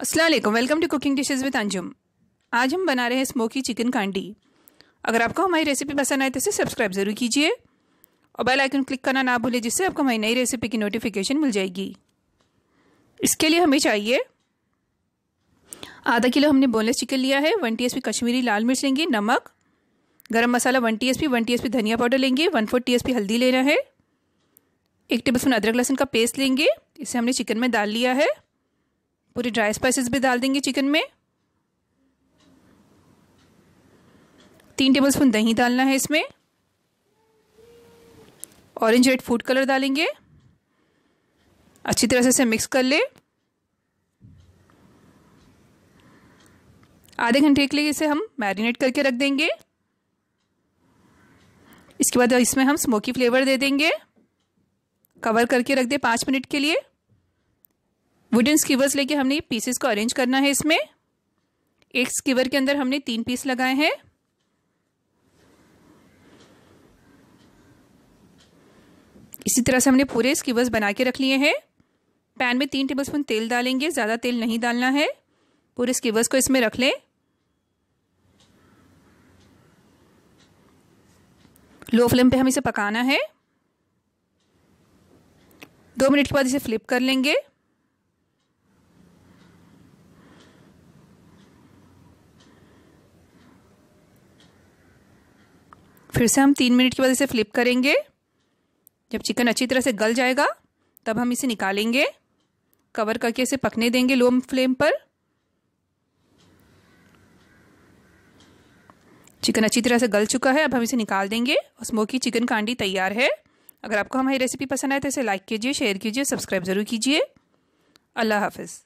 Aslam welcome to cooking dishes with Anjum. आज हम बना रहे हैं स्मोकी चिकन कांडी। अगर आपको हमारी रेसिपी पसंद आए तो इसे सब्सक्राइब ज़रूर कीजिए और बेल आइकन क्लिक करना ना भूलें, जिससे आपको हमारी नई रेसिपी की नोटिफिकेशन मिल जाएगी। इसके लिए हमें चाहिए आधा किलो हमने बोनलेस चिकन लिया है वन टी कश्मीरी लाल मिर्च लेंगे, नमक, गरम मसाला one T S P one T धनिया पाउडर लेंगे वन फोर टी हल्दी लेना है। एक टेबल स्पून अदरक लहसुन का पेस्ट लेंगे, इसे हमने चिकन में डाल लिया है। पूरे ड्राई स्पाइसेस भी डाल देंगे चिकन में। तीन टेबल स्पून दही डालना है इसमें। ऑरेंज रेड फ़ूड कलर डालेंगे। अच्छी तरह से इसे मिक्स कर ले। आधे घंटे के लिए इसे हम मैरिनेट करके रख देंगे। इसके बाद इसमें हम स्मोकी फ्लेवर दे देंगे। कवर करके रख दे पाँच मिनट के लिए। वुडन स्कीवर्स लेके हमने पीसेस को अरेंज करना है इसमें। एक स्कीवर के अंदर हमने तीन पीस लगाए हैं। इसी तरह से हमने पूरे स्कीवर्स बना के रख लिए हैं। पैन में तीन टेबलस्पून तेल डालेंगे, ज़्यादा तेल नहीं डालना है। पूरे स्कीवर्स को इसमें रख लें। लो फ्लेम पे हम इसे पकाना है। दो मिनट के बाद इसे फ्लिप कर लेंगे। फिर से हम तीन मिनट के बाद इसे फ्लिप करेंगे। जब चिकन अच्छी तरह से गल जाएगा, तब हम इसे निकालेंगे। कवर करके इसे पकने देंगे लो फ्लेम पर। चिकन अच्छी तरह से गल चुका है, अब हम इसे निकाल देंगे और स्मोकी चिकन कांडी तैयार है। अगर आपको हमारी रेसिपी पसंद आए तो इसे लाइक कीजिए शेयर कीजिए सब्सक्राइब ज़रूर कीजिए। अल्लाह हाफिज़।